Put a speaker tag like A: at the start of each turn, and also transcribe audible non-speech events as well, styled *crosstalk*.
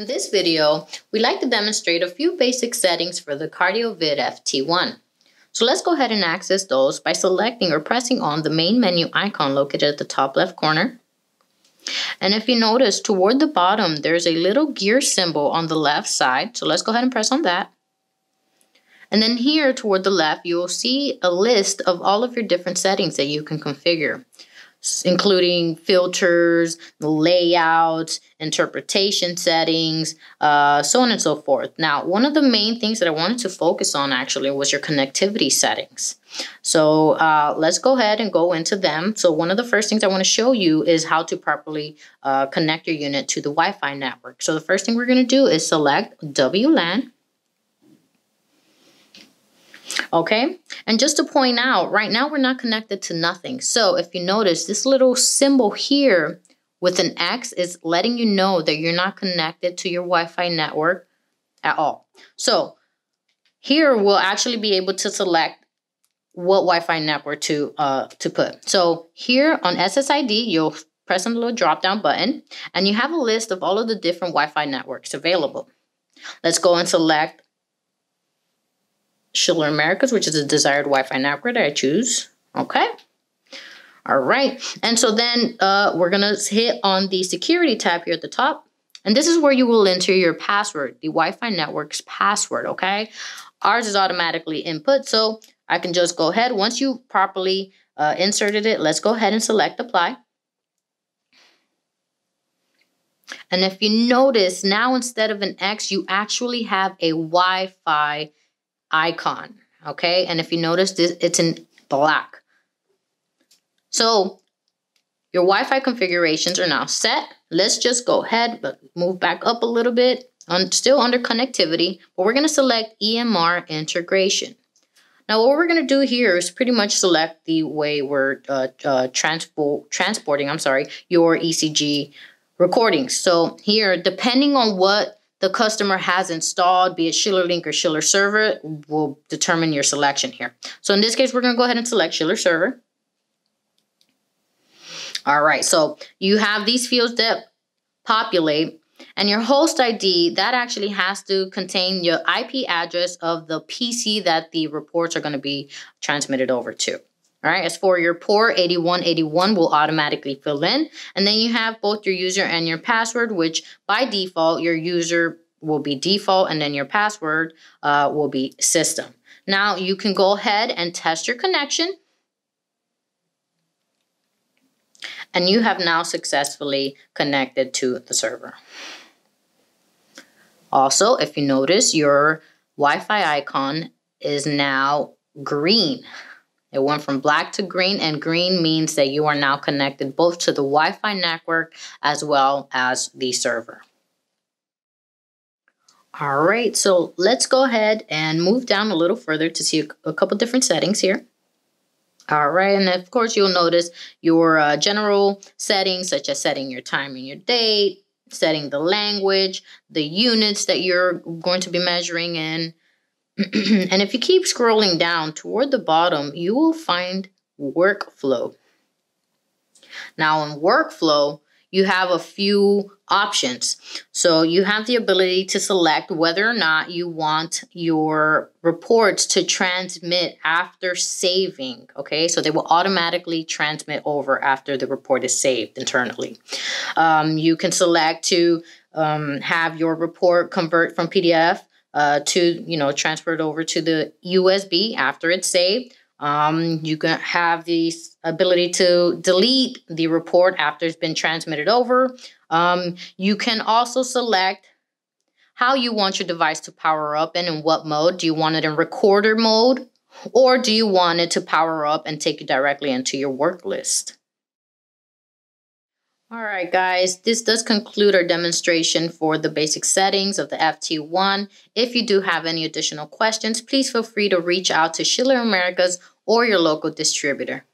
A: In this video, we'd like to demonstrate a few basic settings for the CARDIOVIT FT1. So let's go ahead and access those by selecting or pressing on the main menu icon located at the top left corner. And if you notice toward the bottom, there's a little gear symbol on the left side. So let's go ahead and press on that. And then here toward the left, you will see a list of all of your different settings that you can configure including filters, layouts, interpretation settings, uh, so on and so forth. Now, one of the main things that I wanted to focus on actually was your connectivity settings. So uh, let's go ahead and go into them. So one of the first things I want to show you is how to properly uh, connect your unit to the Wi-Fi network. So the first thing we're going to do is select WLAN. Okay, and just to point out, right now we're not connected to nothing. So if you notice, this little symbol here with an X is letting you know that you're not connected to your Wi-Fi network at all. So here we'll actually be able to select what Wi-Fi network to uh, to put. So here on SSID, you'll press on the little drop-down button, and you have a list of all of the different Wi-Fi networks available. Let's go and select Schiller Americas, which is a desired Wi-Fi network that I choose. Okay. All right. And so then uh, we're going to hit on the security tab here at the top. And this is where you will enter your password, the Wi-Fi network's password, okay? Ours is automatically input, so I can just go ahead. Once you properly uh, inserted it, let's go ahead and select apply. And if you notice, now instead of an X, you actually have a Wi-Fi icon, okay? And if you notice, this it's in black. So your Wi-Fi configurations are now set. Let's just go ahead, but move back up a little bit. On, still under connectivity, but we're going to select EMR integration. Now, what we're going to do here is pretty much select the way we're uh, uh, transport, transporting, I'm sorry, your ECG recordings. So here, depending on what the customer has installed, be it Schiller Link or Schiller Server, will determine your selection here. So in this case, we're going to go ahead and select Schiller Server. All right, so you have these fields that populate and your host ID, that actually has to contain your IP address of the PC that the reports are going to be transmitted over to. All right, as for your port, 8181 will automatically fill in. And then you have both your user and your password, which by default, your user will be default and then your password uh, will be system. Now you can go ahead and test your connection. And you have now successfully connected to the server. Also, if you notice, your Wi-Fi icon is now green. It went from black to green, and green means that you are now connected both to the Wi Fi network as well as the server. All right, so let's go ahead and move down a little further to see a, couple different settings here. All right, and of course, you'll notice your uh, general settings, such as setting your time and your date, setting the language, the units that you're going to be measuring in, *clears throat* and if you keep scrolling down toward the bottom, you will find workflow. Now in workflow, you have a few options. So you have the ability to select whether or not you want your reports to transmit after saving. Okay, so they will automatically transmit over after the report is saved internally. Um, you can select to um, have your report convert from PDF uh, to you know transferred over to the USB after it's saved. Um, you can have the ability to delete the report after it's been transmitted over. Um, you can also select how you want your device to power up and in what mode. Do you want it in recorder mode or do you want it to power up and take you directly into your work list? All right, guys, this does conclude our demonstration for the basic settings of the FT1. If you do have any additional questions, please feel free to reach out to Schiller Americas or your local distributor.